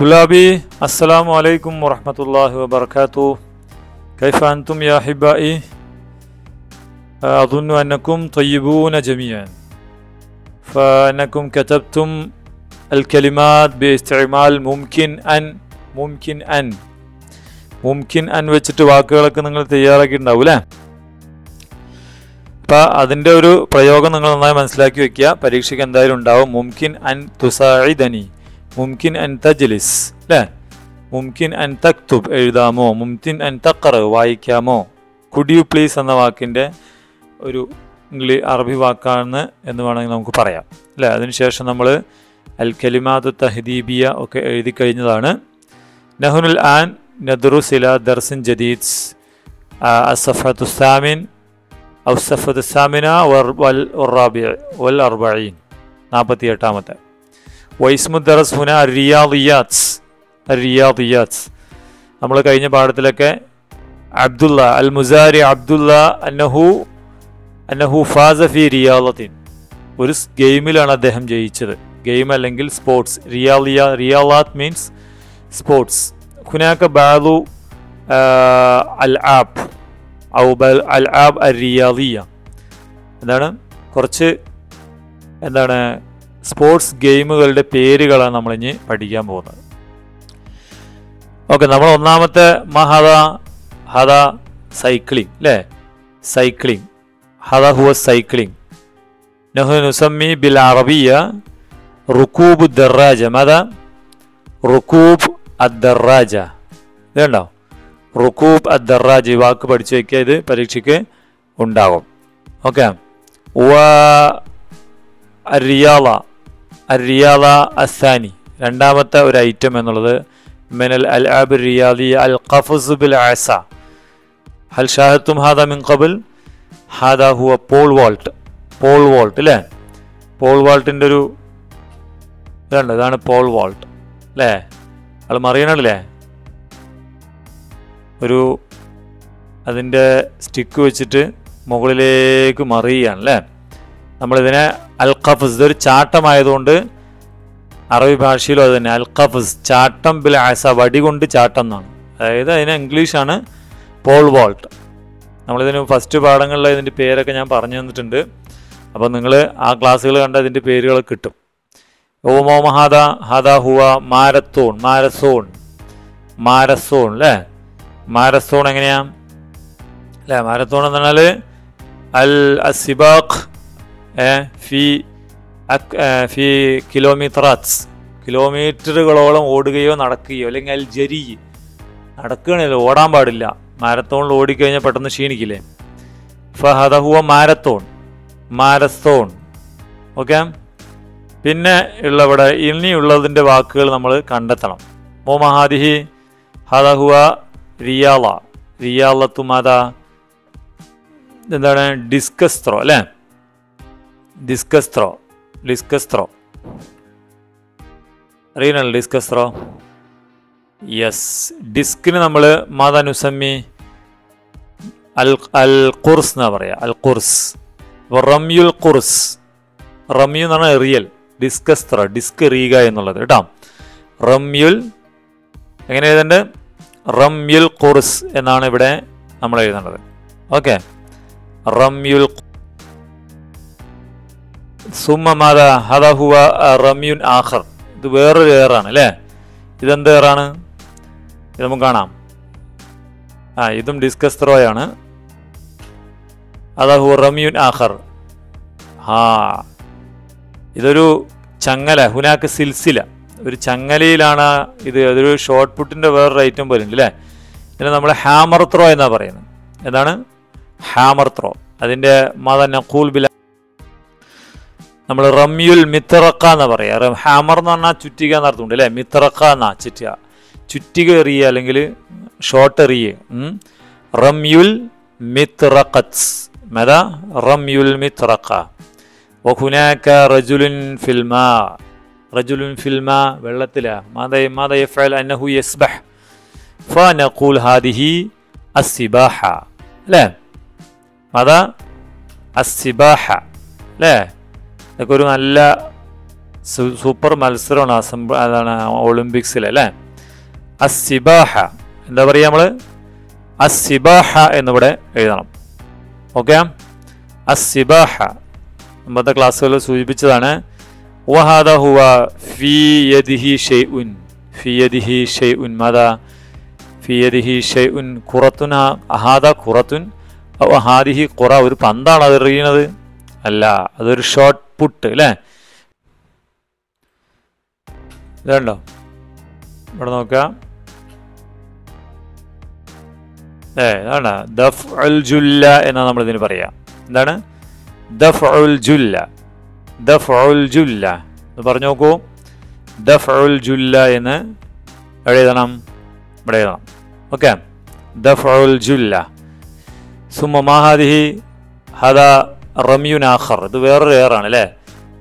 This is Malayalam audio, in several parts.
طلابي السلام عليكم ورحمة الله وبركاته كيف أنتم يا أحبائي أظن أنكم طيبون جميعا فأنكم كتبتم الكلمات باستعمال ممكن أن ممكن أن മുംകിൻ അൻ വെച്ചിട്ട് വാക്കുകളൊക്കെ നിങ്ങൾ തയ്യാറാക്കിയിട്ടുണ്ടാവും അല്ലേ അപ്പം അതിൻ്റെ ഒരു പ്രയോഗം നിങ്ങൾ നന്നായി മനസ്സിലാക്കി വെക്കുക പരീക്ഷയ്ക്ക് എന്തായാലും ഉണ്ടാവും മുംകിൻ അൻ തുസായിദനി മുംകിൻ അൻ തജ്ലിസ് അല്ലേ മുംകിൻ അൻ തക്തുബ് എഴുതാമോ. മുംതിൻ അൻ തക്കറ് വായിക്കാമോ. കുഡ് യു പ്ലീസ് എന്ന വാക്കിന്റെ ഒരു ഇംഗ്ലീഷ് അറബി വാക്കാണ് എന്ന് വേണമെങ്കിൽ നമുക്ക് പറയാം. അല്ലേ അതിനുശേഷം നമ്മൾ അൽ കലിമാതു തഹദീബിയ ഒക്കെ എഴുതി കഴിഞ്ഞതാണ്. നഹുനുൽ ആൻ നദ്റുസില ദർസിൻ ജദീദ്സ് അസഫത്തുസ്സാമിൻ ഔസഫത്തുസ്സാമിന വൽ വൽ അർബീൻ നാൽപ്പത്തി എട്ടാമത്തെ വൈസ്മു ദറസ് ഹുന റിയാദിയാത്സ് റിയാദിയാത്സ് നമ്മൾ കഴിഞ്ഞ പാഠത്തിലൊക്കെ അബ്ദുള്ള അൽ മുസാരി അബ്ദുള്ള അന്നഹു അന്നഹു ഫാസഫി റിയാലത്തിൻ. ഒരു ഗെയിമിലാണ് അദ്ദേഹം ജയിച്ചത്. ഗെയിം അല്ലെങ്കിൽ സ്പോർട്സ്. റിയാലിയ റിയാലാത്ത് മീൻസ് സ്പോർട്സ്. ഹുനാക്ക ബാലു അൽ ആബ് ഔ ബൽ അൽ ആബ് അൽ റിയാലിയ എന്താണ്? കുറച്ച് എന്താണ്? സ്പോർട്സ് ഗെയിമുകളുടെ പേരുകളാണ് നമ്മളിനി പഠിക്കാൻ പോകുന്നത്. ഓക്കെ നമ്മൾ ഒന്നാമത്തെ മഹദ ഹദ സൈക്ലിംഗ് അല്ലേ സൈക്ലിംഗ്. ഹദ ഹുവ സൈക്ലിംഗ്. നഹു നുസമ്മി ബിൽ അറബിയ റുക്കൂബ് ദറാജ മത റുക്കൂബ് അദ്ദറാജ ഇതുണ്ടോ? റുക്കൂബ് അദ്ദറാജ് ഈ വാക്ക് പഠിച്ചു വയ്ക്കുക ഇത് പരീക്ഷയ്ക്ക് ഉണ്ടാകും. ഓക്കെ. റിയാള റിയാള അസാനി രണ്ടാമത്തെ ഒരു ഐറ്റം എന്നുള്ളത് മിനൽ അൽ ആബ് റിയാദി അൽ ഖഫസ് ബിൽ ആസ ഹൽ ഷാഹത്തും ഹാദ മിൻ കബിൽ ഹാദ ഹുവ പോൾ വാൾട്ട് പോൾ വാൾട്ട് അല്ലേ പോൾ വാൾട്ടിന്റെ ഒരു ഇതാണ്ട്. ഇതാണ് പോൾ വാൾട്ട് അല്ലേ ആൾ മറിയണല്ലേ? ഒരു അതിന്റെ സ്റ്റിക്ക് വെച്ചിട്ട് മുകളിലേക്ക് മറിയുകയാണ് അല്ലേ നമ്മളിതിനെ അൽഖഫസ് ഇതൊരു ചാട്ടമായതുകൊണ്ട് അറബി ഭാഷയിലും അത് തന്നെ. അൽഖഫസ് ചാട്ടം ബിൽ ആസ വടി കൊണ്ട് ചാട്ടം എന്നാണ്. അതായത് അതിന് ഇംഗ്ലീഷാണ് പോൾ വാൾട്ട്. നമ്മളിതിന് ഫസ്റ്റ് പാഠങ്ങളിൽ ഇതിന്റെ പേരൊക്കെ ഞാൻ പറഞ്ഞു തന്നിട്ടുണ്ട്. അപ്പോൾ നിങ്ങൾ ആ ക്ലാസ്സുകൾ കണ്ട ഇതിന്റെ പേരുകൾ കിട്ടും. ഓമോമ ഹാദ ഹാദ ഹുവ മാരത്തോൺ മാരസോൺ. മാരസോൺ അല്ലേ മാരസോൺ എങ്ങനെയാണ് അല്ലേ മാരത്തോൺ എന്ന് പറഞ്ഞാൽ അൽ അസിബാഖ് ഫി ഫി കിലോമീറ്ററാറ്റ്സ്. കിലോമീറ്ററുകളോളം ഓടുകയോ നടക്കുകയോ അല്ലെങ്കിൽ അൽ ജരി നടക്കുകയാണല്ലോ ഓടാൻ പാടില്ല. മാരത്തോണിൽ ഓടിക്കഴിഞ്ഞാൽ പെട്ടെന്ന് ക്ഷീണിക്കില്ലേ? ഫഹദഹുവ മാരത്തോൺ മാരത്തോൺ. ഓക്കെ? പിന്നെ ഉള്ളവിടെ ഇനിയുള്ളതിന്റെ വാക്കുകൾ നമ്മൾ കണ്ടെത്തണം. മോമഹാദിഹി ഹദഹുവ റിയാള. റിയാളത്തുമാത എന്താണ് ഡിസ്കസ് ത്രോ അല്ലേ? ഡിസ്കസ് ത്രോ ഡിസ്കസ് ത്രോ അറിയണല്ലോ ഡിസ്കസ് ത്രോ യെസ് ഡിസ്കിന് നമ്മൾ മാതാനുസമ്മി അൽ അൽ ഖുർസ് എന്നാ പറയുക അൽ ഖുർസ് റമ്യുൽ ഖുർസ്. റമ്യു എന്ന് പറഞ്ഞാൽ റിയൽ. ഡിസ്കസ് ത്രോ ഡിസ്ക് റീഗ എന്നുള്ളത് കേട്ടോ. റമ്യുൽ എങ്ങനെ എഴുതണ്ട്? റമ്യുൽ ഖുർസ് എന്നാണ് ഇവിടെ നമ്മൾ എഴുതേണ്ടത്. ഓക്കെ റമ്യുൽ സുമ്മ ഹദഹുവ ഹദ ഹുവ റമ്യുൻ ആഖർ. ഇത് വേറൊരു ഏറാണ് അല്ലേ? ഇതെന്ത് ഏറാണ്? ഇത് നമുക്ക് കാണാം. ആ ഇതും ഡിസ്കസ് ത്രോയാണ് ആണ്. ഹുവ റമ്യുൻ ആഖർ. ആ ഇതൊരു ചങ്ങല ഹുനാക്ക് സിൽസില. ഒരു ചങ്ങലയിലാണ് ഇത് അതൊരു ഷോർട്ട് പുട്ടിന്റെ വേറൊരു ഐറ്റം പോലെ ഉണ്ട് അല്ലേ? ഇതിനെ നമ്മൾ ഹാമർ ത്രോ എന്നാണ് പറയുന്നത്. എന്താണ്? ഹാമർ ത്രോ അതിന്റെ മത നഖൂൽ നമ്മൾ റമ്യുൽ മിത്തറക്ക എന്ന് പറയുക ഹാമർ എന്ന് പറഞ്ഞാൽ ചുറ്റിക എന്നർത്ഥമുണ്ട് അല്ലേ? മിത്തറക്ക എന്നാ ചുറ്റുക. ചുറ്റിക എറിയുക അല്ലെങ്കിൽ ഷോട്ട് എറിയുക റമ്യുൽ മിത്രഖത്ത് മത റമ്യുൽ മിത്രഖ. വഹുനാക്ക റജുലുൻ ഫിൽമ റജുലുൻ ഫിൽമ വെള്ളത്തിലാ. മാതയ മാതയ ഫൽ അന്നഹു യസ്ബഹ്. ഫനഖൂൽ ഹാദിഹി അസിബാഹ അല്ലേ? മത അസിബാഹ അല്ലേ? ഇതൊക്കെ ഒരു നല്ല സൂപ്പർ മത്സരമാണ് അസംബ അതാണ് ഒളിമ്പിക്സിൽ അല്ലേ? അസിബാഹ എന്താ പറയുക നമ്മൾ അസിബാഹ എന്നിവിടെ എഴുതണം. ഓക്കെ? അസിബാഹ മുമ്പത്തെ ക്ലാസ്സുകളിൽ സൂചിപ്പിച്ചതാണ് ഒരു പന്താണ് അത് എറിയണത് അല്ല അതൊരു ഷോർട്ട് പുട്ട് അല്ലേ ഇതുണ്ടോ? ഇവിടെ നോക്കാം. ഏ ഇതാണ് ദഫ് അൽ ജുല്ല നമ്മൾ ഇതിന് പറയാ. എന്താണ്? ദഫ് ഉൽ ജുല്ല. ദഫ് ഉൽ ജുല്ല. എന്ന് പറഞ്ഞു നോക്കൂ. ദഫ് ഉൽ ജുല്ല എന്ന് എഴുതണം? ഇവിടെ എഴുതണം. ഓക്കെ. ദഫ് ഉൽ ജുല്ല സുമ മാഹാദിഹി ഹദ റമിയുൻ ആഖർ ഇത് വേറൊരു ഏറാണ് അല്ലേ?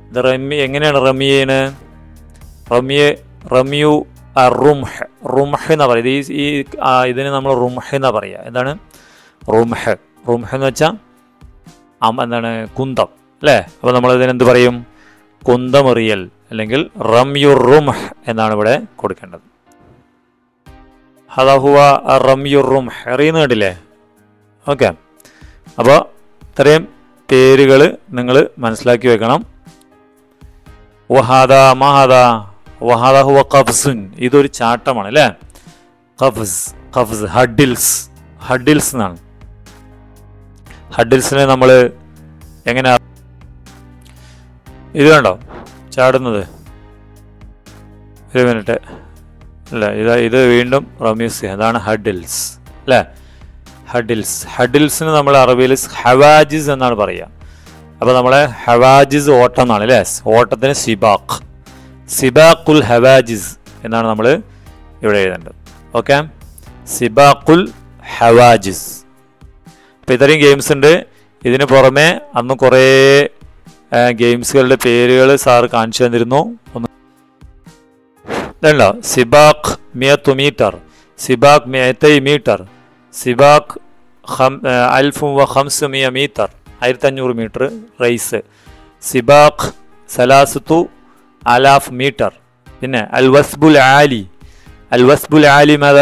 ഇത് റമി എങ്ങനെയാണ് റമിയേന് റമിയെ റമിയു റുംഹ്. റുംഹ് എന്നാ പറയുക. ഈ ഈ ഇതിന് നമ്മൾ റുംഹ് എന്നാ പറയുക. എന്താണ്? റുംഹ്. റുംഹ് എന്ന് വെച്ചാൽ എന്താണ്? കുന്തം. അല്ലേ? അപ്പോൾ നമ്മൾ ഇതിനെന്ത് പറയും? കുന്തമെറിയൽ അല്ലെങ്കിൽ റമ്യു റുംഹ് എന്നാണ് ഇവിടെ കൊടുക്കേണ്ടത്. ഹലഹുവ റമ്യു റുംഹ്. എറിയുന്ന കണ്ടില്ലേ? ഓക്കെ. അപ്പോൾ ഇത്രയും പേരുകൾ നിങ്ങൾ മനസ്സിലാക്കി വെക്കണം. വഹാദ മഹാദ വഹാദ ഹുവ കഫ്സുൻ ഇതൊരു ചാട്ടമാണ് അല്ലേ? കഫ്സ് കഫ്സ് ഹഡിൽസ് ഹഡിൽസ് എന്നാണ്. ഹഡിൽസിനെ നമ്മൾ എങ്ങനെയാ ഇത് കണ്ടോ? ചാടുന്നത്. ഒരു മിനിറ്റ്. അല്ല ഇത് ഇത് വീണ്ടും റമീസ് അതാണ് ഹഡിൽസ്. അല്ലേ? ഹഡിൽസ്. ഹഡിൽസിന് നമ്മൾ അറബിയിൽ ഹവാജിസ് എന്നാണ് പറയുക. അപ്പോൾ നമ്മളെ ഹവാജിസ് ഓട്ടം എന്നാണ് അല്ലേ? ഓട്ടത്തിന് സിബാഖ്. സിബാഖുൽ ഹവാജിസ് എന്നാണ് നമ്മൾ ഇവിടെ എഴുതേണ്ടത്. ഓക്കെ? സിബാഖുൽ ഹവാജിസ്. അപ്പോൾ ഇത്രയും ഗെയിംസ് ഉണ്ട്. ഇതിന് പുറമെ അന്ന് കുറേ ഗെയിംസുകളുടെ പേരുകൾ സാർ കാണിച്ചു തന്നിരുന്നു. ഒന്ന് സിബാഖ് മിയത്തു മീറ്റർ. സിബാഖ് മിയത്തൈ മീറ്റർ. സിബാഖ് അൽഫും വ ഹംസ് മിയ മീറ്റർ ആയിരത്തഞ്ഞൂറ് മീറ്റർ റേസ്. സിബാഖ് സലാസുത്തു അലാഫ് മീറ്റർ. പിന്നെ അൽ വസ്ബുൽ ആലി. അൽ വസ്ബുൽ ആലി മത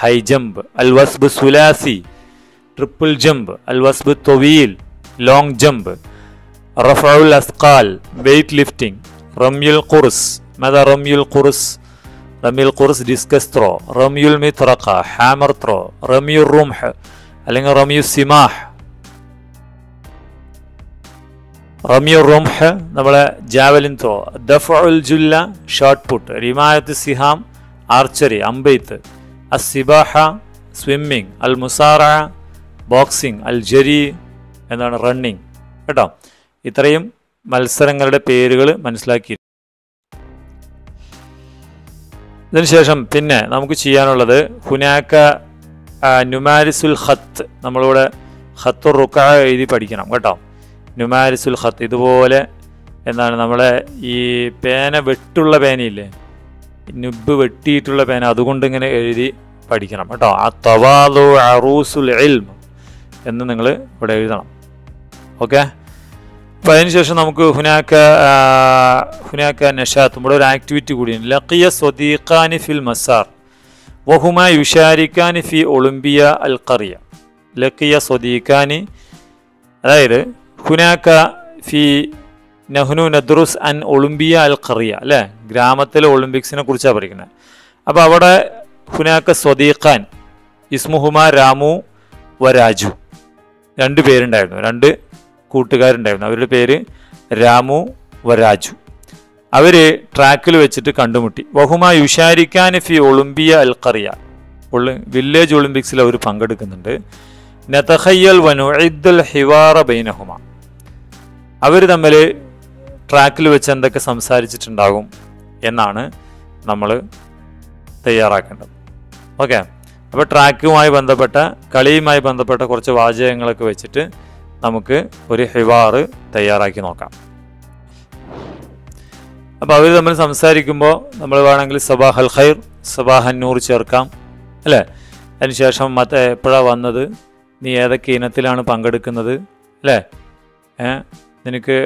ഹൈ ജമ്പ്. അൽ വസ്ബ് സുലാസി. Triple jump. അൽ വസ്ബ് തൊവീൽ. Long jump. റഫഉൽ അസ്കാൽ വെയ്റ്റ് ലിഫ്റ്റിംഗ്. റമ്യുൽ ഖുർസ്. മത റമ്യുൽ ഖുർസ്. റമ്യുൽ ഖുർസ് ഡിസ്കസ് ത്രോ റമ്യുൽ മിത്രഖ ഹാമർ ത്രോ റമ്യുൽ റുംഹ് അല്ലെങ്കിൽ റമ്യു സിമാഹ് റമ്യു റുംഹ് നമ്മളെ ജാവലിൻ ത്രോ ദഫഉൽ ജുല്ല ഷോട്ട് പുട്ട് റിമായത്ത് സിഹാം ആർച്ചറി അമ്പെയ്ത്ത് അസിബാഹ സ്വിമ്മിങ് അൽ മുസാറ ബോക്സിംഗ് അൽ ജരി എന്നാണ് റണ്ണിങ് കേട്ടോ ഇത്രയും മത്സരങ്ങളുടെ പേരുകൾ മനസ്സിലാക്കി ഇതിനുശേഷം പിന്നെ നമുക്ക് ചെയ്യാനുള്ളത് ഹുനാക്ക നുമാരിസുൽ ഖത്ത്. നമ്മളിവിടെ ഹത്ത് റുക്ക എഴുതി പഠിക്കണം കേട്ടോ. നുമാരിസുൽ ഖത്ത്. ഇതുപോലെ എന്താണ് നമ്മളെ ഈ പേന വെട്ടുള്ള പേനയില്ലേ? നുബ് വെട്ടിയിട്ടുള്ള പേന അതുകൊണ്ട് ഇങ്ങനെ എഴുതി പഠിക്കണം കേട്ടോ. ആ തവാദു അറൂസുൽ എൽ എന്ന് നിങ്ങൾ ഇവിടെ എഴുതണം. ഓക്കെ? അപ്പോൾ അതിനുശേഷം നമുക്ക് ഹുനാക്ക ഹുനാക്ക നഷാത്ത് നമ്മുടെ ഒരു ആക്ടിവിറ്റി കൂടിയുണ്ട്. ലക്കിയ സ്വദീഖാനി ഫിൽ മസാർ വഹുമ യുഷാരിക്കാനി ഫി ഒളിമ്പിയ അൽ ഖറിയ. ലക്കിയ സ്വദീഖാനി അതായത് ഹുനാക്ക ഫി നഹ്നു നദ്രുസ് അൻ ഒളിമ്പിയ അൽ ഖറിയ അല്ലേ? ഗ്രാമത്തിലെ ഒളിമ്പിക്സിനെ കുറിച്ചാണ് പഠിക്കുന്നത്. അപ്പോൾ അവിടെ ഹുനാക്ക സ്വദീഖാൻ ഇസ്മുഹുമ രാമു വരാജു രാജു രണ്ട് പേരുണ്ടായിരുന്നു. രണ്ട് കൂട്ടുകാരുണ്ടായിരുന്നു. അവരുടെ പേര് രാമു വരാജു. അവർ ട്രാക്കിൽ വെച്ചിട്ട് കണ്ടുമുട്ടി. വഹുമ യുഷാരിക്കാൻ ഫി ഒളിമ്പിയ അൽ ഒളി വില്ലേജ് ഒളിമ്പിക്സിൽ അവർ പങ്കെടുക്കുന്നുണ്ട്. നതഹയ്യൽ വനുഇദ്ദൽ ഹിവാറ ബൈനഹുമ. അവർ തമ്മിൽ ട്രാക്കിൽ വെച്ച് എന്തൊക്കെ സംസാരിച്ചിട്ടുണ്ടാകും എന്നാണ് നമ്മൾ തയ്യാറാക്കേണ്ടത്. ഓക്കെ? അപ്പോൾ ട്രാക്കുമായി ബന്ധപ്പെട്ട കളിയുമായി ബന്ധപ്പെട്ട കുറച്ച് വാചകങ്ങളൊക്കെ വെച്ചിട്ട് നമുക്ക് ഒരു ഹിവാറ് തയ്യാറാക്കി നോക്കാം. അപ്പോൾ അവർ തമ്മിൽ സംസാരിക്കുമ്പോൾ നമ്മൾ വേണമെങ്കിൽ സബാഹ് അൽ ഖൈർ സബാഹ് നൂർ ചേർക്കാം അല്ലേ? അതിനുശേഷം മറ്റേ എപ്പോഴാണ് വന്നത്? നീ ഏതൊക്കെ ഇനത്തിലാണ് പങ്കെടുക്കുന്നത് അല്ലേ? നിനക്ക്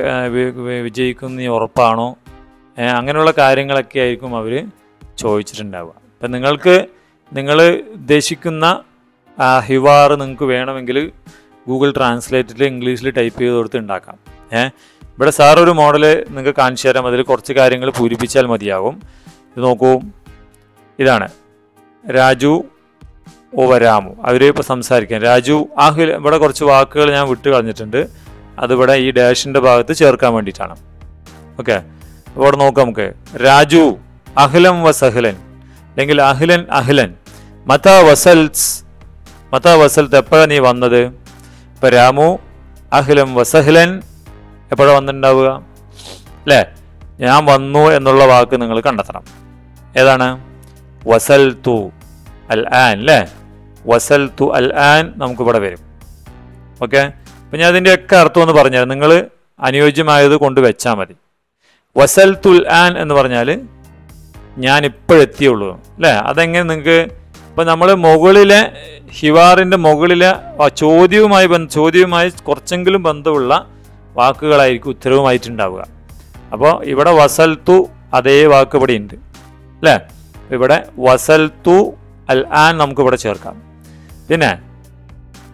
വിജയിക്കുന്ന നീ ഉറപ്പാണോ? അങ്ങനെയുള്ള കാര്യങ്ങളൊക്കെ ആയിരിക്കും അവർ ചോദിച്ചിട്ടുണ്ടാവുക. അപ്പം നിങ്ങൾക്ക് നിങ്ങൾ ഉദ്ദേശിക്കുന്ന ഹിവാർ നിങ്ങൾക്ക് വേണമെങ്കിൽ ഗൂഗിൾ ട്രാൻസ്ലേറ്റിൽ ഇംഗ്ലീഷിൽ ടൈപ്പ് ചെയ്ത് കൊടുത്ത് ഉണ്ടാക്കാം ഏ? ഇവിടെ സാർ ഒരു മോഡൽ നിങ്ങൾക്ക് കാണിച്ചു തരാം. അതിൽ കുറച്ച് കാര്യങ്ങൾ പൂരിപ്പിച്ചാൽ മതിയാകും ഇത് നോക്കൂ. ഇതാണ്. രാജു ഓ വരാമു അവർ ഇപ്പോൾ സംസാരിക്കാം രാജു ആഹിൽ ഇവിടെ കുറച്ച് വാക്കുകൾ ഞാൻ വിട്ട് കളഞ്ഞിട്ടുണ്ട്. അതിവിടെ ഈ ഡാഷിന്റെ ഭാഗത്ത് ചേർക്കാൻ വേണ്ടിയിട്ടാണ്. ഓക്കെ? അപ്പോൾ ഇവിടെ നോക്കാം നമുക്ക്. രാജു അഹ്ലം വസഹ്ലൻ. അല്ലെങ്കിൽ അഹ്ലൻ അഹ്ലൻ. മത വസൽസ്. മത വസൽത്ത് എപ്പോഴാണ് നീ വന്നത്? ഇപ്പം രാമു അഹ്ലം വസഹ്ലൻ എപ്പോഴാണ് വന്നിട്ടുണ്ടാവുക? അല്ലേ? ഞാൻ വന്നു എന്നുള്ള വാക്ക് നിങ്ങൾ കണ്ടെത്തണം. ഏതാണ്? വസൽ തു അൽ ആൻ അല്ലേ? വസൽ തു അൽ ആൻ നമുക്കിവിടെ വരും. ഓക്കെ? അപ്പം ഞാൻ അതിന്റെയൊക്കെ അർത്ഥം ഒന്ന് പറഞ്ഞാൽ നിങ്ങൾ അനുയോജ്യമായത് കൊണ്ട് വെച്ചാൽ മതി. വസൽ തുൽ ആൻ എന്ന് പറഞ്ഞാൽ ഞാൻ ഇപ്പോഴെത്തിയുള്ളൂ അല്ലേ? അതെങ്ങനെ നിങ്ങൾക്ക് ഇപ്പം നമ്മൾ മുകളിലെ ഹിവാറിന്റെ മുകളിലെ ചോദ്യവുമായി ബന്ധ ചോദ്യവുമായി കുറച്ചെങ്കിലും ബന്ധമുള്ള വാക്കുകളായിരിക്കും ഉത്തരവുമായിട്ടുണ്ടാവുക. അപ്പോൾ ഇവിടെ വസൽത്തു അതേ വാക്ക് ഇവിടെ ഉണ്ട് അല്ലേ? ഇവിടെ വസൽത്തു അൽ ആൻ നമുക്ക് ഇവിടെ ചേർക്കാം. പിന്നെ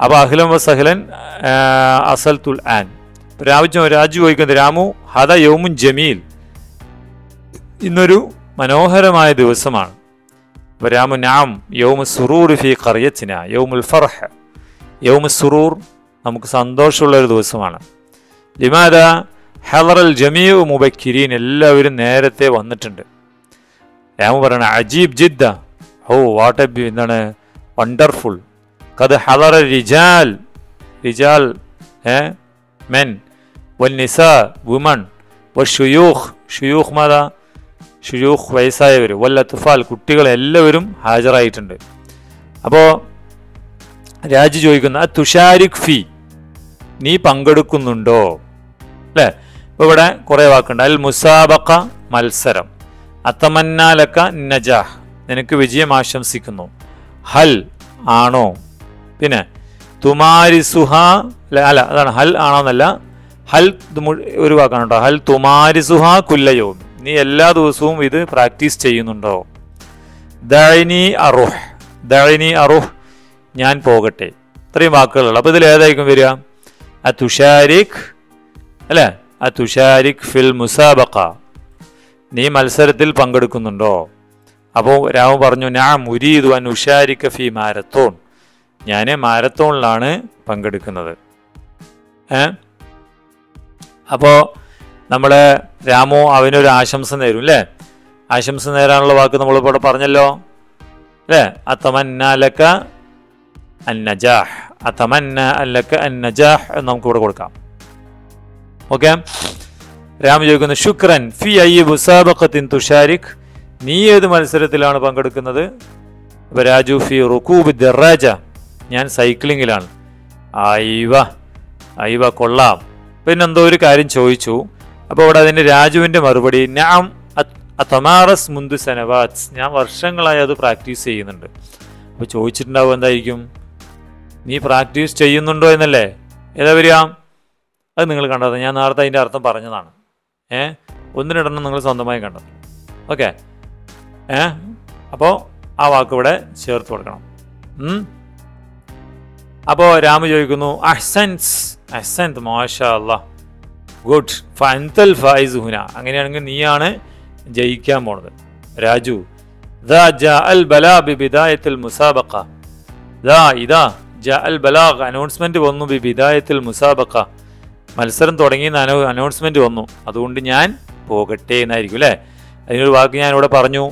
അപ്പോൾ അഖിലം വസഹലൻ അസൽത്തുൽ ആൻ. രാജു രാജു ചോദിക്കുന്നത് രാമു ഹദ യൗമുൻ ജമീൽ. ഇന്നൊരു മനോഹരമായ ദിവസമാണ്. അപ്പോൾ രാമു നാം യൗമു സുറൂർ ഫി ഖറിയത്തിന യൗമുൽ ഫർഹ്. യൗമു സുറൂർ നമുക്ക് സന്തോഷമുള്ള ഒരു ദിവസമാണ്. ലിമാദ ഹലറൽ ജമീഉ മുബക്കിരീൻ എല്ലാവരും നേരത്തെ വന്നിട്ടുണ്ട്. രാമു പറയണ അജീബ് ജിദ്ദ. ഓ വാട്ട് എ എന്താണ്? വണ്ടർഫുൾ. കത് ഹലറ റിജാൽ. റിജാൽ ഏ? മെൻ. വൽ നിസ വുമൺ. വ ഷുയൂഖ്. ഷുയൂഖ് മാത? ഷുയൂഖ് വയസ്സായവർ വല്ല തുഫാൽ കുട്ടികളെല്ലാവരും ഹാജരായിട്ടുണ്ട്. അപ്പോൾ രാജു ചോദിക്കുന്ന തുഷാരിഖ് ഫി നീ പങ്കെടുക്കുന്നുണ്ടോ? അല്ലേ? ഇപ്പോൾ ഇവിടെ കുറേ വാക്കുണ്ട്. അൽ മുസാബക്ക മത്സരം അത്തമന്നാലക്ക നജാഹ് നിനക്ക് വിജയം ആശംസിക്കുന്നു. ഹൽ ആണോ? പിന്നെ തുമാരി സുഹ അല്ല അതാണ് ഹൽ ആണോന്നല്ല ഹൽ ഒരു വാക്കാണ് കേട്ടോ. ഹൽ തുമാരി സുഹ കുല്ലയോ നീ എല്ലാ ദിവസവും ഇത് പ്രാക്ടീസ് ചെയ്യുന്നുണ്ടോ ദഴനി അറുഹ് ദഴനി അറുഹ് ഞാൻ പോകട്ടെ. ഇത്രയും വാക്കുകളുള്ളൂ. അപ്പോൾ ഇതിൽ ഏതായിരിക്കും വരിക? അ തുഷാരിഖ് അല്ലേ? അ തുഷാരിഖ് ഫിൽ മുസാബക്ക നീ മത്സരത്തിൽ പങ്കെടുക്കുന്നുണ്ടോ? അപ്പോൾ രാമു പറഞ്ഞു ഞാൻ മുരീദു അൻ ഉഷാരിക്ക ഫി മാരത്തോൺ. ഞാൻ മാരത്തോണിലാണ് പങ്കെടുക്കുന്നത്. ഏ? അപ്പോൾ നമ്മൾ രാമു അവനൊരു ആശംസ നേരും അല്ലേ ആശംസ നേരാനുള്ള വാക്ക് നമ്മളിപ്പോൾ ഇവിടെ പറഞ്ഞല്ലോ അല്ലേ അത്തമന്നലക്ക അന്നജാഹ് അത്തമന്ന അല്ലക്ക അന്നജാഹ് എന്ന് നമുക്ക് ഇവിടെ കൊടുക്കാം. ഓക്കെ? രാമു ചോദിക്കുന്നു ശുക്രൻ ഫി ഐ മുസാബക്കത്തിൻ തുഷാരിഖ്. നീ ഏത് മത്സരത്തിലാണ് പങ്കെടുക്കുന്നത്? അപ്പൊ രാജു ഫി റുക്കൂബ് ദറാജ ഞാൻ സൈക്ലിങ്ങിലാണ്. അയവ അയവ കൊള്ളാം. പിന്നെന്തോ ഒരു കാര്യം ചോദിച്ചു. അപ്പോൾ ഇവിടെ അതിന്റെ രാജുവിന്റെ മറുപടി നാം തമാറസ് മുന്തു സനവാത്സ് ഞാൻ വർഷങ്ങളായി അത് പ്രാക്ടീസ് ചെയ്യുന്നുണ്ട്. അപ്പോൾ ചോദിച്ചിട്ടുണ്ടാവും എന്തായിരിക്കും? നീ പ്രാക്ടീസ് ചെയ്യുന്നുണ്ടോ എന്നല്ലേ? ഏതാ വരിക? അത് നിങ്ങൾ കണ്ടത്. ഞാൻ നേരത്തെ അതിന്റെ അർത്ഥം പറഞ്ഞതാണ്. ഏ? ഒന്ന് രണ്ടെണ്ണം നിങ്ങൾ സ്വന്തമായി കണ്ടത്. ഓക്കെ. ഏ? അപ്പോൾ ആ വാക്ക് ഇവിടെ ചേർത്ത് കൊടുക്കണം. അപ്പോൾ രാമ ചോദിക്കുന്നു അഹ്സൻസ്. അഹ്സൻത് മാഷാ അല്ലാ ഗുഡ്. ഫൻതൽ ഫായിസ് ഹുന. അങ്ങനെയാണെങ്കിൽ നീയാണ് ജയിക്കാൻ പോണത്. രാജു ദാ അൽ ബലാ ബി ബിദായത്തിൽ മുസാബക്ക. ദാ ഇതാ ജാ അൽ ബലാ അനൗൺസ്മെന്റ് വന്നു ബി ബിദായത്തിൽ മുസാബക്ക. മത്സരം തുടങ്ങി അനൗൺസ്മെന്റ് വന്നു. അതുകൊണ്ട് ഞാൻ പോകട്ടെ എന്നായിരിക്കും അല്ലേ അതിനൊരു വാക്ക് ഞാൻ ഇവിടെ പറഞ്ഞു.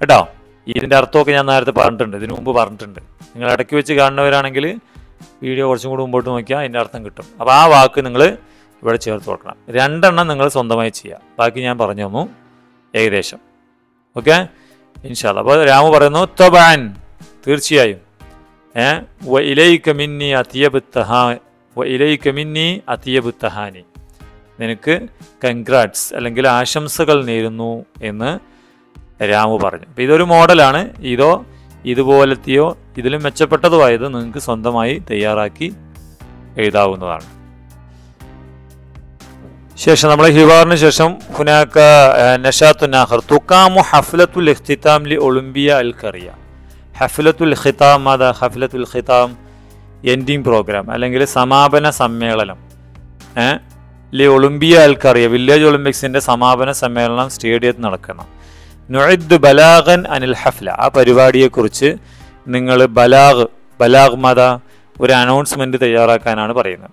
കേട്ടോ? ഇതിന്റെ അർത്ഥമൊക്കെ ഞാൻ നേരത്തെ പറഞ്ഞിട്ടുണ്ട്. ഇതിനു മുമ്പ് പറഞ്ഞിട്ടുണ്ട്. നിങ്ങൾ ഇടയ്ക്ക് വെച്ച് കാണുന്നവരാണെങ്കിൽ വീഡിയോ കുറച്ചും കൂടി മുമ്പോട്ട് നോക്കിയാൽ അതിന്റെ അർത്ഥം കിട്ടും. അപ്പോൾ ആ വാക്ക് നിങ്ങൾ ഇവിടെ ചേർത്ത് കൊടുക്കണം. രണ്ടെണ്ണം നിങ്ങൾ സ്വന്തമായി ചെയ്യുക. ബാക്കി ഞാൻ പറഞ്ഞു തന്നു ഏകദേശം. ഓക്കെ ഇൻഷാല്ല അപ്പോൾ രാമു പറയുന്നു തൊബാൻ. തീർച്ചയായും. ഏ? വ ഇലൈക മിന്നി അതിയബുത്തഹാ തഹാ വ മിന്നി അതിയബുത്തഹാനി നിനക്ക് കൺഗ്രാറ്റ്സ് അല്ലെങ്കിൽ ആശംസകൾ നേരുന്നു എന്ന് രാമു പറഞ്ഞു. അപ്പോൾ ഇതൊരു മോഡലാണ്. ഇതോ ഇതുപോലത്തെയോ ഇതിലും മെച്ചപ്പെട്ടതുമായത് നിങ്ങൾക്ക് സ്വന്തമായി തയ്യാറാക്കി എഴുതാവുന്നതാണ്. ശേഷം നമ്മളെ ഹിവാറിന് ശേഷം ഹുനാക്ക നഷാത്തുനാഹർ തുക്കാമു ഹഫ്ലത്തുൽ ഇഖ്തിതാം ലി ഒളിമ്പിയ അൽ കറിയ ഹഫ്ലത്തുൽ ഖിതാം അത ഹഫ്ലത്തുൽ ഖിതാം എൻഡിങ് പ്രോഗ്രാം. അല്ലെങ്കിൽ സമാപന സമ്മേളനം. ലി ഒളിമ്പിയ അൽ കറിയ വില്ലേജ് ഒളിമ്പിക്സിന്റെ സമാപന സമ്മേളനം സ്റ്റേഡിയത്തിൽ നടക്കണം. നുഇദ് ബലാഗൻ അനിൽ ഹഫ്ല. ആ പരിപാടിയെക്കുറിച്ച് നിങ്ങൾ ബലാഗ് ബലാഗ് മത ഒരു അനൗൺസ്മെന്റ് തയ്യാറാക്കാനാണ് പറയുന്നത്.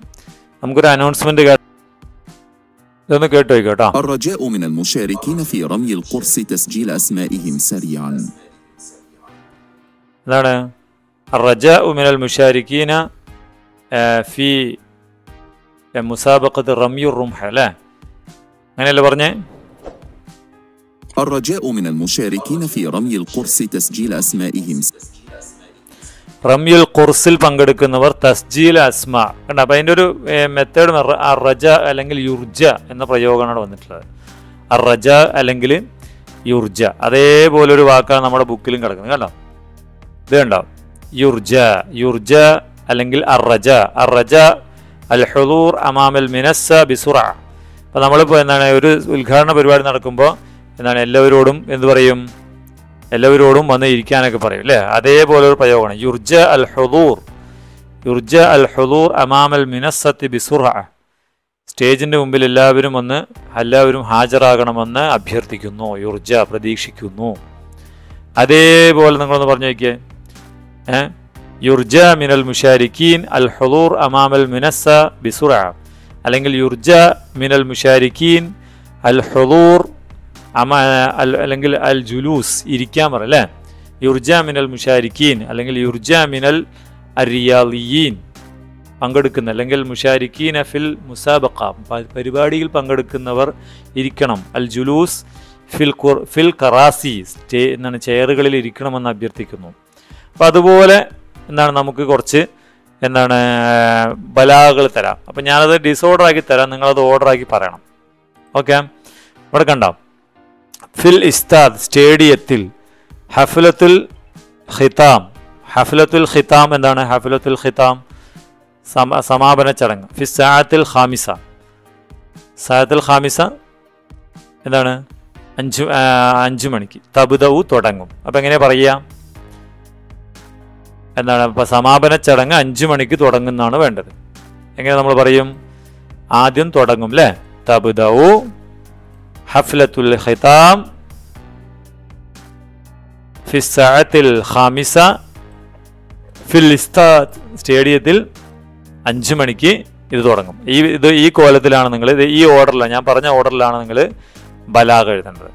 നമുക്കൊരു അനൗൺസ്മെന്റ് അനൗൺസ്മെന്റ് ഇതൊന്ന് കേട്ടോ കേട്ടോ الرجاء من المشاركين في رمي القرص تسجيل أسمائهم سريعا എന്താണ് الرجاء من المشاركين آه، في مسابقة رمي الرمح അല്ലേ അങ്ങനെയല്ലേ പറഞ്ഞേ الرجاء من المشاركين في رمي القرص تسجيل أسمائهم റമ്യുൽ കുർസിൽ പങ്കെടുക്കുന്നവർ തസ്ജീൽ അസ്മ. കണ്ട? അപ്പം അതിന്റെ ഒരു മെത്തേഡ് റജ അല്ലെങ്കിൽ യുർജ എന്ന പ്രയോഗമാണ് വന്നിട്ടുള്ളത്. അറജ അല്ലെങ്കിൽ യുർജ. അതേപോലെ ഒരു വാക്കാണ് നമ്മുടെ ബുക്കിലും കിടക്കുന്നത്. കേട്ടോ ഇത് കണ്ടോ? യുർജ. യുർജ അല്ലെങ്കിൽ അറജ അറജ അൽ ഹുദൂർ അമാമൽ മിനസ്സ ബിസുറ. അപ്പോൾ നമ്മളിപ്പോൾ എന്താണ് ഒരു ഉദ്ഘാടന പരിപാടി നടക്കുമ്പോൾ എന്താണ് എല്ലാവരോടും എന്ത് പറയും? എല്ലാവരോടും വന്ന് ഇരിക്കാനൊക്കെ പറയും അല്ലേ അതേപോലെ ഒരു പ്രയോഗമാണ്. യുർജ അൽ ഹുദൂർ. യുർജ അൽ ഹുദൂർ അമാമൽ മിനസത്ത് ബിസുറ സ്റ്റേജിന്റെ മുമ്പിൽ എല്ലാവരും വന്ന് എല്ലാവരും ഹാജരാകണമെന്ന് അഭ്യർത്ഥിക്കുന്നു യുർജ പ്രതീക്ഷിക്കുന്നു. അതേപോലെ നിങ്ങളൊന്ന് പറഞ്ഞു നോക്കിയേ. യുർജ മിനൽ മുഷാരിക്കീൻ അൽ ഹുദൂർ അമാമൽ മിനസ ബിസുറ അല്ലെങ്കിൽ യുർജ മിനൽ മുഷാരിക്കീൻ അൽ ഹുദൂർ അമ അല്ലെങ്കിൽ അൽ ജുലൂസ് ഇരിക്കാൻ പറ അല്ലേ? യുർജ മിനൽ മുഷാരിക്കീൻ അല്ലെങ്കിൽ യുർജ മിനൽ അരിയാലിയീൻ പങ്കെടുക്കുന്ന അല്ലെങ്കിൽ മുഷാരിക്കീൻ ഫിൽ മുസാബക്ക പരിപാടിയിൽ പങ്കെടുക്കുന്നവർ ഇരിക്കണം. അൽ ജുലൂസ് ഫിൽ ഫിൽ കറാസി സ്റ്റേ എന്താണ് ചെയറുകളിൽ ഇരിക്കണമെന്ന് അഭ്യർത്ഥിക്കുന്നു. അപ്പം അതുപോലെ എന്താണ് നമുക്ക് കുറച്ച് എന്താണ് ബലാകൾ തരാം. അപ്പം ഞാനത് ഡിസോർഡർ ആക്കി തരാം നിങ്ങളത് ഓർഡർ ആക്കി പറയണം. ഓക്കെ ഇവിടെ കണ്ടോ? ഫിൽ ഇസ്താദ് സ്റ്റേഡിയത്തിൽ ഹഫലത്തുൽ ഖിതാം ഹഫലത്തുൽ ഖിതാം എന്താണ് ഹഫലത്തുൽ ഖിതാം സമ സമാപന ചടങ്ങ്. ഫി സായത്തിൽ ഖാമിസ. സായത്തുൽ ഖാമിസ എന്താണ്? അഞ്ച് അഞ്ച് അഞ്ചു മണിക്ക്. തബുദവു തുടങ്ങും. അപ്പം എങ്ങനെ പറയുക? എന്താണ്? ഇപ്പം സമാപന ചടങ്ങ് അഞ്ച് മണിക്ക് തുടങ്ങുന്നതാണ് വേണ്ടത്. എങ്ങനെ നമ്മൾ പറയും? ആദ്യം തുടങ്ങും അല്ലേ തബുദവു ഹഫ്ലത്തുൽ ഖിതാം ഫി സാഅത്തിൽ ഖാമിസ ഫിൽ ഇസ്താദ് സ്റ്റേഡിയത്തിൽ അഞ്ച് മണിക്ക് ഇത് തുടങ്ങും. ഈ ഇത് ഈ കോലത്തിലാണ് നിങ്ങൾ ഇത് ഈ ഓർഡറിലാണ് ഞാൻ പറഞ്ഞ ഓർഡറിലാണ് നിങ്ങൾ ബലാഗ് എഴുതേണ്ടത്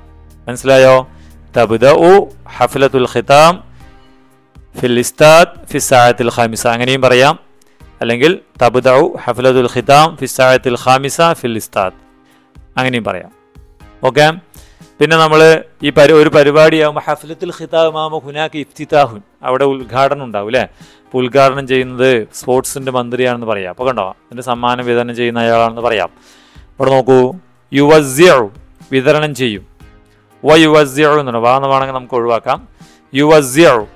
മനസ്സിലായോ? തബുദ ഉ ഹഫ്ലത്തുൽ ഖിതാം ഫിൽ ഇസ്താദ് ഫി ഖാമിസ. അങ്ങനെയും പറയാം. അല്ലെങ്കിൽ തബുദ ഉ ഹഫ്ലത്തുൽ ഖിതാം ഫിസായത്തുൽ ഖാമിസ ഫിൽ ഇസ്താദ് അങ്ങനെയും പറയാം. ഓക്കെ? പിന്നെ നമ്മൾ ഈ പരി ഒരു പരിപാടിയാകുമ്പോൾ ഹഫ്ലത്തുൽ മാമ ഹുനാക്ക് ഇഫ്തിതാഹുൻ. അവിടെ ഉദ്ഘാടനം ഉണ്ടാവും അല്ലേ അപ്പോൾ ഉദ്ഘാടനം ചെയ്യുന്നത് സ്പോർട്സിന്റെ മന്ത്രിയാണെന്ന് പറയാം. അപ്പോൾ കണ്ടോ? അതിന്റെ സമ്മാനം വിതരണം ചെയ്യുന്ന അയാളാണെന്ന് പറയാം. ഇവിടെ നോക്കൂ. യുവസ്യു വിതരണം ചെയ്യും. വ യുവസ്യു എന്നാണ് വാന്ന് വേണമെങ്കിൽ നമുക്ക് ഒഴിവാക്കാം. യുവസ്യു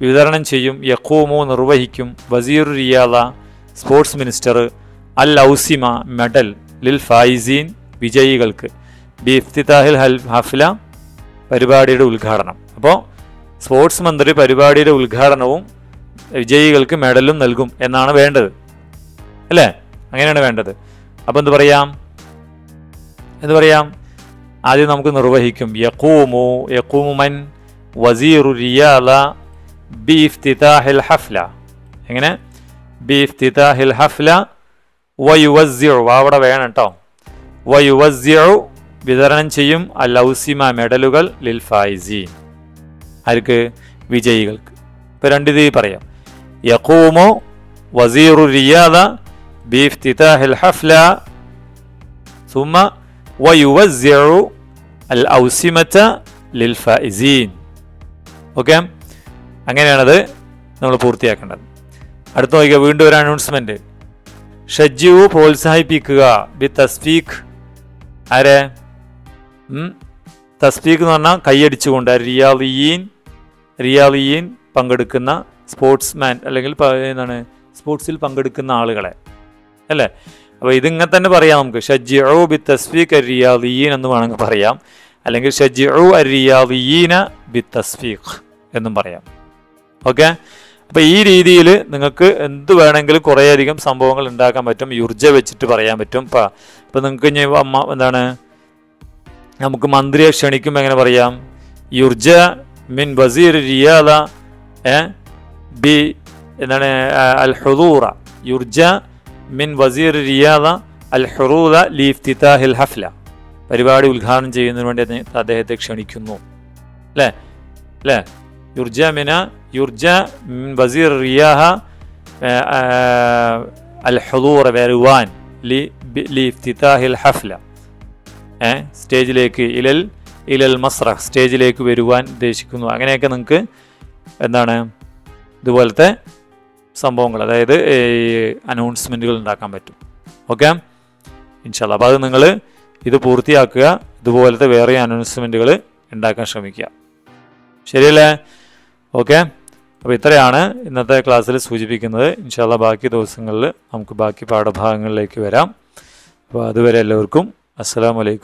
വിതരണം ചെയ്യും. യഖൂമു നിർവഹിക്കും. വസീറു റിയാദ സ്പോർട്സ് മിനിസ്റ്റർ അൽ ഔസിമ മെഡൽ ലിൽ ഫൈസീൻ വിജയികൾക്ക്. ബി ഇഫ്തിതാഹിൽ ഹൽ ഹഫില പരിപാടിയുടെ ഉദ്ഘാടനം. അപ്പോൾ സ്പോർട്സ് മന്ത്രി പരിപാടിയുടെ ഉദ്ഘാടനവും വിജയികൾക്ക് മെഡലും നൽകും എന്നാണ് വേണ്ടത്. അല്ലേ? അങ്ങനെയാണ് വേണ്ടത്. അപ്പോൾ എന്ത് പറയാം? എന്ത് പറയാം? ആദ്യം നമുക്ക് നിർവഹിക്കും. യക്കൂമു യക്കൂമുമൻ മൻ വസീറു റിയാല ബി ഇഫ്തിതാഹിൽ ഹഫ്ല. എങ്ങനെ? ബി ഇഫ്തിതാഹിൽ ഹഫ്ല വയുവസ്യു അവിടെ വേണം കേട്ടോ വയുവസ്യു വിതരണം ചെയ്യും അലൗസിമ മെഡലുകൾ ലിൽ ആർക്ക്? വിജയികൾക്ക്. ഇപ്പൊ രണ്ട് രീതി പറയാം. യക്കൂമോ വസീറു റിയാദ ബീഫ് തിതാഹിൽ സുമ വയുവസിയു അൽ ഔസിമറ്റ ലിൽ ഫൈസീൻ ഓക്കെ? അങ്ങനെയാണത് നമ്മൾ പൂർത്തിയാക്കേണ്ടത്. അടുത്ത നോക്കിയ വീണ്ടും ഒരു അനൗൺസ്മെന്റ് ഷജ്ജു പ്രോത്സാഹിപ്പിക്കുക ബി തസ്ഫീഖ്. ആരെ? ഉം? തസ്ഫീഖ് എന്ന് പറഞ്ഞാൽ കൈയടിച്ചുകൊണ്ട് റിയാലിയീൻ റിയാലിയീൻ പങ്കെടുക്കുന്ന സ്പോർട്സ്മാൻ അല്ലെങ്കിൽ എന്താണ് സ്പോർട്സിൽ പങ്കെടുക്കുന്ന ആളുകളെ. അല്ലേ? അപ്പോൾ ഇതിങ്ങനെ തന്നെ പറയാം നമുക്ക്. ഷജ്ജിഉ ബി തസ്ഫീഖ് അരിയാദീൻ എന്ന് വേണമെങ്കിൽ പറയാം. അല്ലെങ്കിൽ ഷജ്ജിഉ അരിയാദീന ബി തസ്ഫീഖ് എന്നും പറയാം. ഓക്കെ? അപ്പോൾ ഈ രീതിയിൽ നിങ്ങൾക്ക് എന്ത് വേണമെങ്കിലും കുറേയധികം സംഭവങ്ങൾ ഉണ്ടാക്കാൻ പറ്റും. യുർജ വെച്ചിട്ട് പറയാൻ പറ്റും. ഇപ്പം നിങ്ങൾക്ക് ഇനി എന്താണ് നമുക്ക് മന്ത്രിയെ ക്ഷണിക്കുമ്പോൾ എങ്ങനെ പറയാം? യുർജ മിൻ വസീർ റിയാദ ബി എന്താണ് അൽ ഹുദൂറ യുർജ മിൻ വസീർ റിയാദ അൽ ഹുറൂദ ലി ഇഫ്തിതാഹിൽ ഹഫ്ല. പരിപാടി ഉദ്ഘാടനം ചെയ്യുന്നതിന് വേണ്ടി അദ്ദേഹത്തെ ക്ഷണിക്കുന്നു. അല്ലേ? അല്ലേ? യുർജ മിന യുർജ മിൻ വസീർ റിയാഹ അൽ ഹുദൂറ വരുവാൻ ലി ബി- ലി ഹഫ്ല. സ്റ്റേജിലേക്ക് ഇലൽ ഇലൽ മസ്ര സ്റ്റേജിലേക്ക് വരുവാൻ ഉദ്ദേശിക്കുന്നു. അങ്ങനെയൊക്കെ നിങ്ങൾക്ക് എന്താണ് ഇതുപോലത്തെ സംഭവങ്ങൾ അതായത് അനൗൺസ്മെന്റുകൾ ഉണ്ടാക്കാൻ പറ്റും. ഓക്കെ? ഇൻഷാല്ല അപ്പോൾ അത് നിങ്ങൾ ഇത് പൂർത്തിയാക്കുക ഇതുപോലത്തെ വേറെ അനൗൺസ്മെന്റുകൾ ഉണ്ടാക്കാൻ ശ്രമിക്കുക. ശരിയല്ലേ? ഓക്കെ? അപ്പോൾ ഇത്രയാണ് ഇന്നത്തെ ക്ലാസ്സിൽ സൂചിപ്പിക്കുന്നത്. ഇൻഷാല്ല ബാക്കി ദിവസങ്ങളിൽ നമുക്ക് ബാക്കി പാഠഭാഗങ്ങളിലേക്ക് വരാം. അപ്പോൾ അതുവരെ എല്ലാവർക്കും അസ്സലാമലൈക്കും